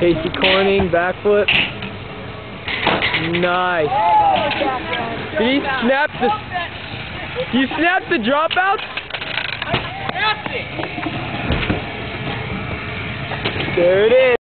Casey Corning, back foot. Nice. Did he snap the... You snapped the dropouts? There it is.